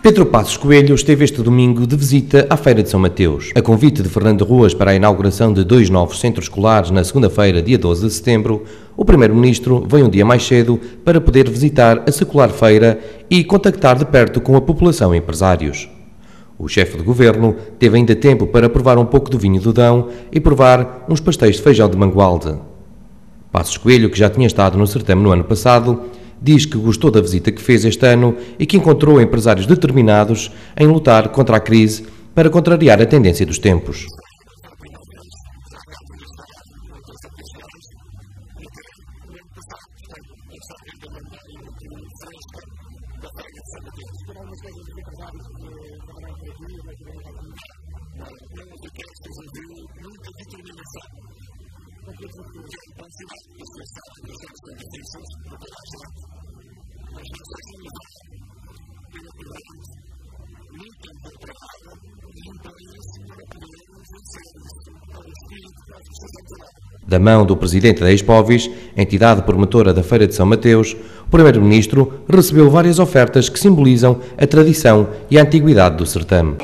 Pedro Passos Coelho esteve este domingo de visita à Feira de São Mateus. A convite de Fernando Ruas para a inauguração de dois novos centros escolares na segunda-feira, dia 12 de setembro, o Primeiro-Ministro veio um dia mais cedo para poder visitar a secular feira e contactar de perto com a população e empresários. O chefe de governo teve ainda tempo para provar um pouco do vinho do Dão e provar uns pastéis de feijão de Mangualde. Passos Coelho, que já tinha estado no certame no ano passado, diz que gostou da visita que fez este ano e que encontrou empresários determinados em lutar contra a crise para contrariar a tendência dos tempos. Da mão do presidente da Expovis, entidade promotora da Feira de São Mateus, o primeiro-ministro recebeu várias ofertas que simbolizam a tradição e a antiguidade do certame.